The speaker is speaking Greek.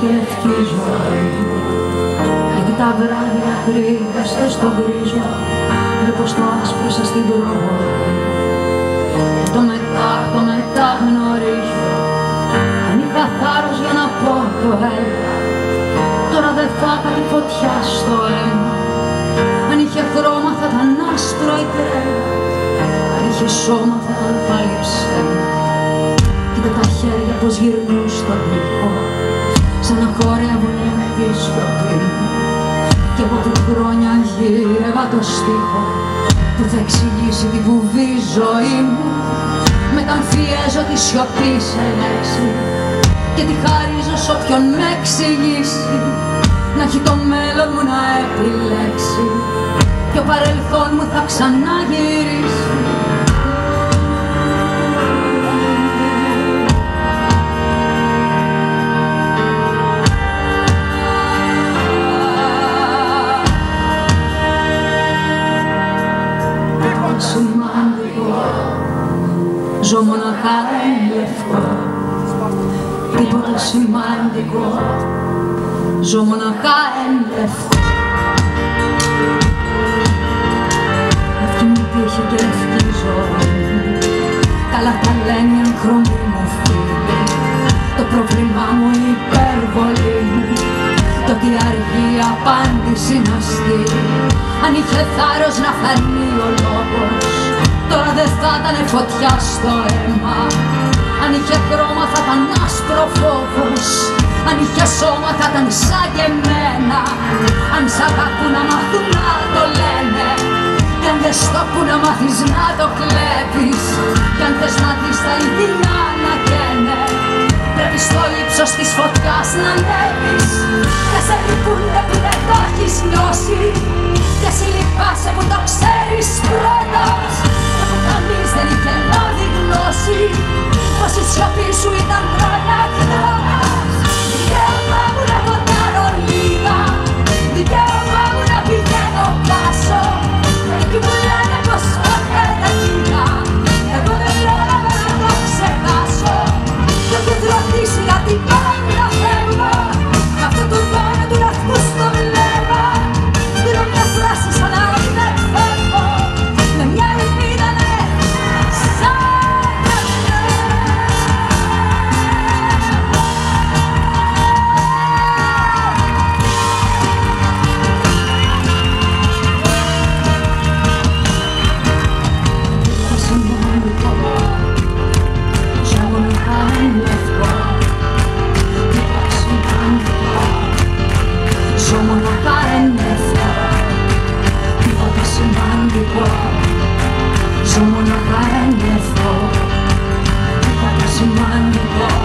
και λευκή ζωή. Γιατί τα βράδια κρύβεστε στον γκρίζο Βλέπω στο άσπρο σας την προβολή Και το μετά, το μετά γνωρίζω. Αν είχα θάρρος για να πω το έλα Τώρα δεν θα είχα τη φωτιά στο αίμα Αν είχε χρώμα θα ήταν άσπρο η τρέλα Αν είχε σώμα θα ήταν πάλι ψέμα. Κοίτα τα χέρια πως γυρνούν στον τοίχο Σαν να χορεύουν τη σιωπή Κι εγώ την χρόνια γύρευα το στίχο Που θα εξηγήσει τη βουβή ζωή μου. Μεταμφιέζω τη σιωπή σε λέξη Και τη χαρίζω σ' όποιον με εξηγήσει. Να έχει το μέλλον μου να επιλέξει. Και ο παρελθόν μου θα ξαναγυρίσει σημαντικό Ζω μοναχά λευκό Τίποτα σημαντικό. Ζω μοναχά λευκό Λευκή μου τύχη και λευκή ζωή. Καλά τα λένε οι χρώμοι μου φίλοι. Το πρόβλημά μου η υπερβολή. Το ότι αργεί η απάντηση να στείλει. Αν είχε θάρρος να φανεί ήταν φωτιά στο αίμα. Αν είχε χρώμα θα ήταν άσπρο φόβος Αν είχε σώμα θα ήταν σαν και εμένα. Αν σ' αγαπούν να μάθουν να το λένε. Κι αν δεν στο να μάθεις να το κλέβεις Κι αν θες να δεις τα ίδια να καίνε. Πρέπει στο ύψος της φωτιάς να ανέβεις one.